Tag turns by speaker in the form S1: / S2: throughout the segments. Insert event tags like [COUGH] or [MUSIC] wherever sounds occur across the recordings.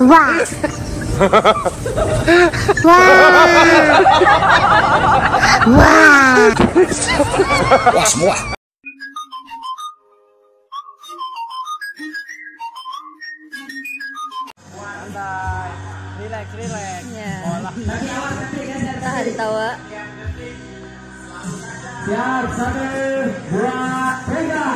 S1: Wah. Wah. Wah. Wah semua. Santai, relax, relax. Ya.
S2: Hari tawa. Siap, satu, dua, tiga.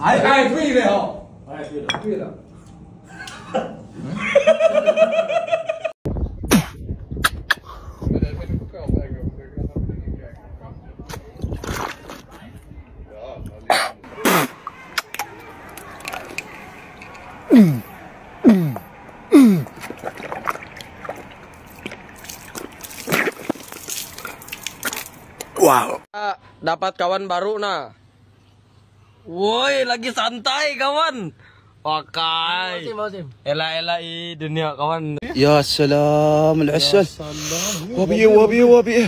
S2: 哎哎，对了，哎对了对了。
S3: dapat kawan baru nah woi lagi santai kawan Wakai. Ela ela i dunia kawan. Ya salam al
S4: asal. Wabi wabi wabi. [LAUGHS]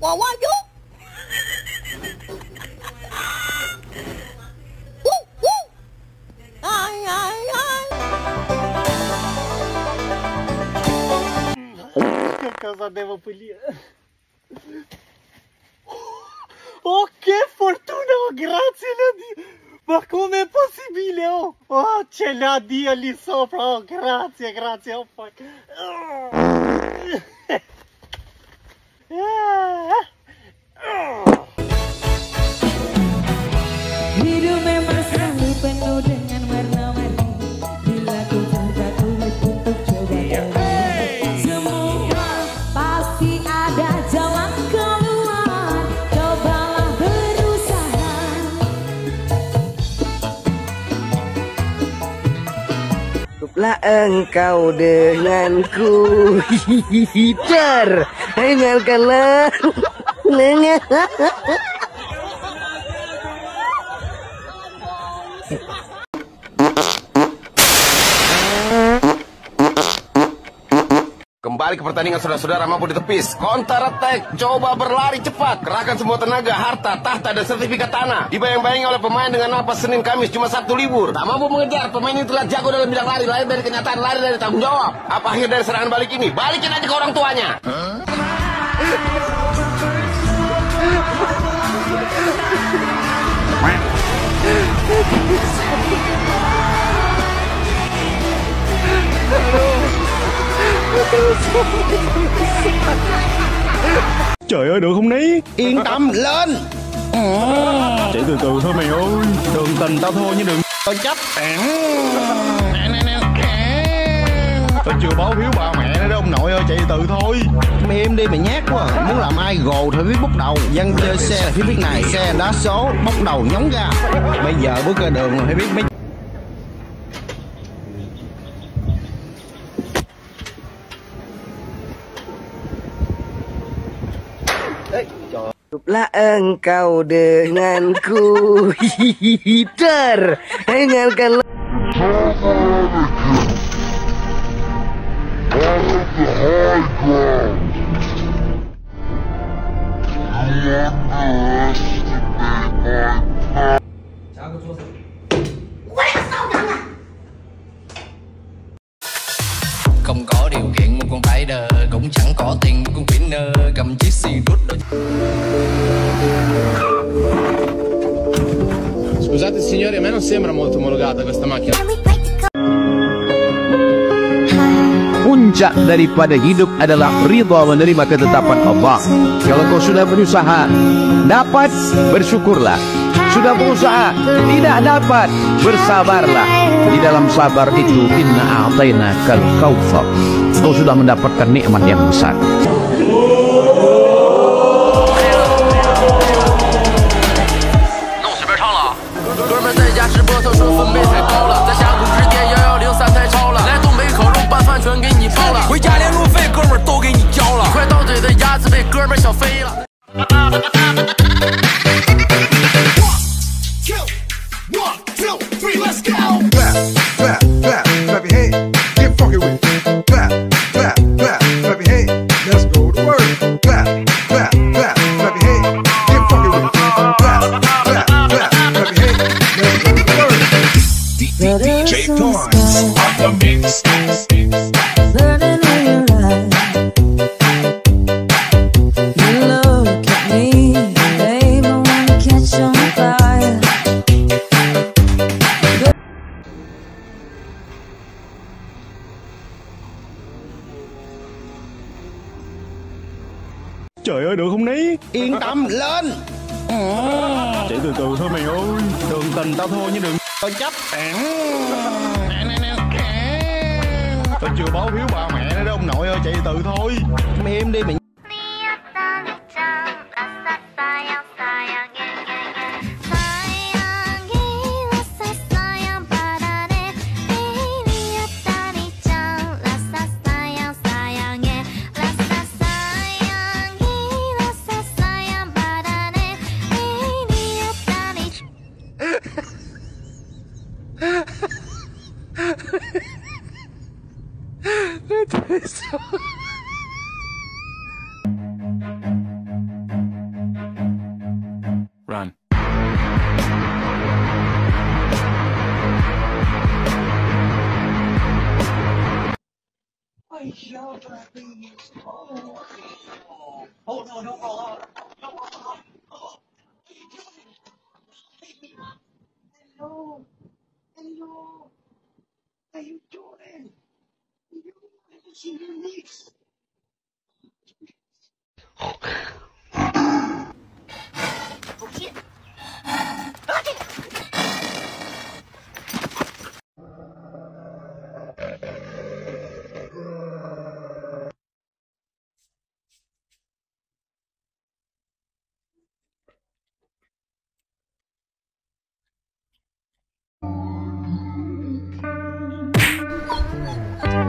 S4: Wah wah yo.
S5: Cosa devo pulire [LAUGHS] oh che fortuna oh, grazie a Dio ma com'è possibile oh? Oh ce l'ha Dio lì sopra oh grazie
S6: grazie
S5: oh fuck.
S6: Hidup [LAUGHS]
S7: engkau denganku. [LAUGHS] Hihihitar Dengarkanlah Dengar [LAUGHS]
S8: Kembali ke pertandingan saudara-saudara mampu ditepis. Counter attack, coba berlari cepat. Kerahkan semua tenaga, harta, tahta, dan sertifikat tanah. Dibayang-bayangi oleh pemain dengan napas Senin Kamis cuma satu libur. Tak mampu mengejar, pemain ini telah jago dalam bidang lari. Lari dari kenyataan, lari dari tanggung jawab. Apa akhir dari serangan balik ini? Balikin aja ke orang tuanya. [LAUGHS]
S9: Trời ơi được không ní? Yên tâm. lên. Chạy từ từ thôi mày ơi. Đường tình tao thua nhưng đừng. Tao chấp. Tao chưa báo phiếu ba mẹ nữa đó ông nội ơi chạy từ từ thôi. Mày im đi mày nhát quá. Muốn làm ai gồ thì biết bốc đầu. Dân chơi xe là phải biết này. Xe đá số bốc đầu nhóng ra Bây giờ bước ra đường rồi phải biết mấy
S7: Cukuplah engkau denganku [LAUGHS] Hihihitar Dengarkanlah Không
S10: con winner Cầm chiếc xì rút đôi
S11: Scusate signore, a me non sembra molto omologata questa macchina.
S12: Puncak daripada hidup adalah ridha menerima ketetapan Allah. Kalau kau sudah berusaha dapat, bersyukurlah. Sudah berusaha tidak dapat, bersabarlah. Di dalam sabar itu inna a'tayna kal kautsar. Kau sudah mendapatkan nikmat yang besar.
S13: 那我随便唱了。哥们在家直播他说分贝太高了在峡谷之巅幺幺零三太超了来东北烤肉拌饭全给你包了。回家连路费哥们都给你交了快到嘴的鸭子被哥们想飞了。One two
S14: one two three let's go!
S9: Trời ơi được không ní? Yên tâm lên. Chỉ từ từ thôi mày ơi. Đường tình tao thua như đường tao chấp. Tao chưa báo hiếu bà mẹ nữa đó ông nội ơi chạy từ từ thôi. Mày im đi mày
S15: Oh, no, don't roll out. Don't out. Hello. Hello. How you doing? You your niece.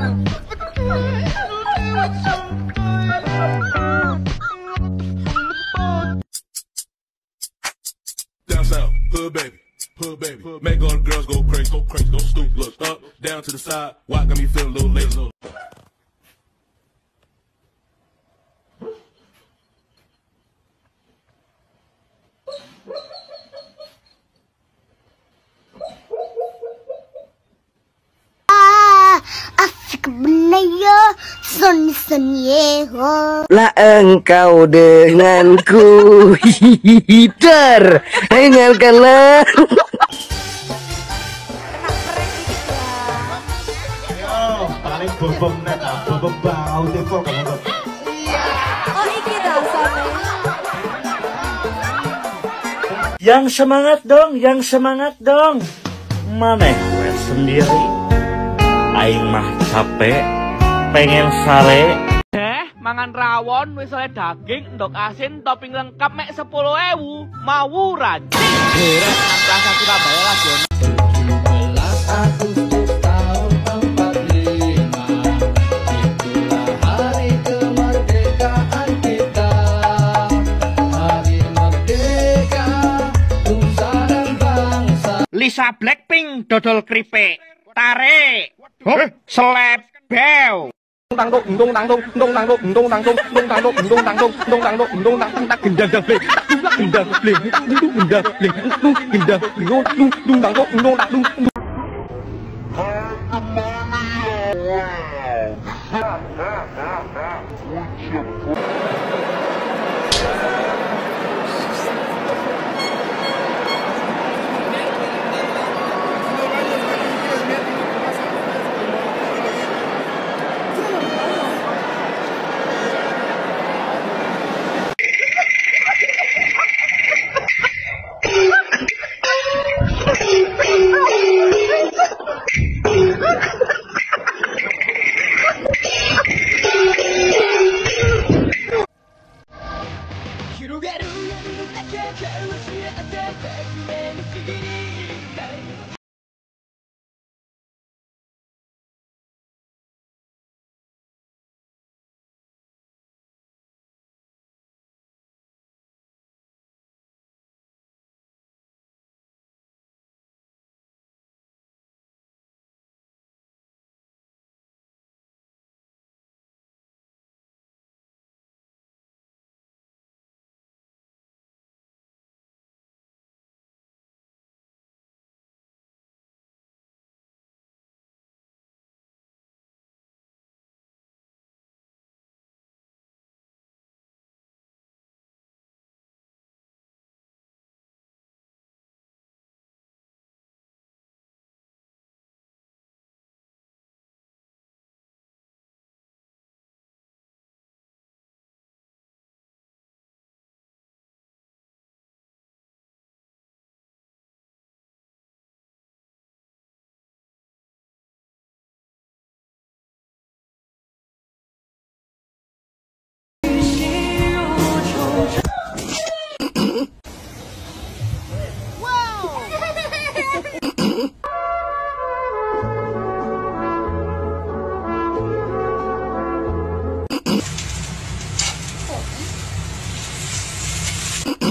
S15: Down
S16: south, hood baby, hood baby. Make all the girls go crazy, go crazy, go stupid. Look up, down to the side. Why got me feeling little
S1: Yeho.
S7: Lah engkau denganku Hider Dengarkanlah paling bebem net ah, bebem bau telepon kamu tuh. Oh, iki.
S17: Yang semangat dong, yang semangat dong. Mana gue sendiri. Aing mah capek, pengen sare.
S18: Eh, mangan rawon oleh daging, endok asin, topping lengkap mek 10.000. Mawuran. Derek nang Plaza Surabaya lagi.
S10: Lisa
S3: Blackpink dodol keripik. Tarik.
S19: tăng độ đông tăng độ đông tăng độ đông tăng độ đông tăng độ đông tăng độ đông tăng độ đông tăng tăng tăng kình đần đần liền tăng tăng kình đần liền tăng đúng đúng kình đần liền tăng đúng kình đần liền đông tăng đúng đúng tăng độ đông tăng đúng đúng Hãy subscribe cho kênh Ghiền Mì Gõ Để không bỏ lỡ những video hấp dẫn